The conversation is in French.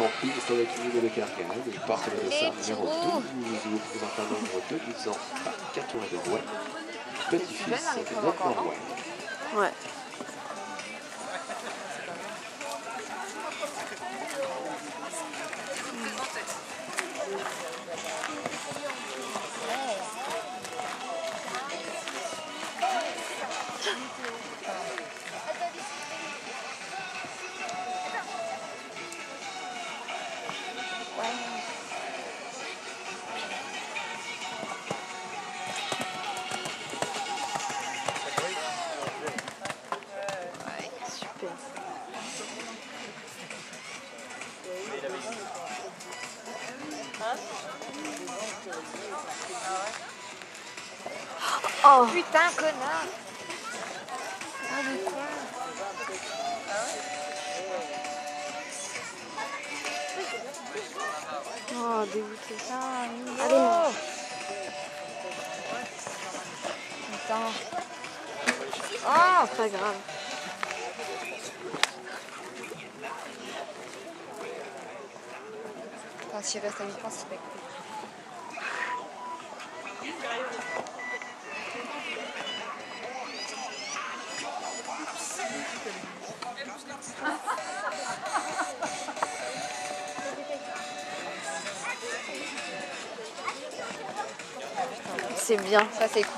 Estampille, stade accumulé de Carcade, il part le dossard numéro 12, représentant nombre 2, 10 ans, à 4 tours de Rouen, petit-fils de Nathan Rouen. Ouais. Oh. Putain, connard. Ah, le con. Oh, dégoûté. Nico Allez, mon- Putain Oh, pas grave. Putain, s'il reste à mi points, c'est. C'est bien. Ça, c'est cool.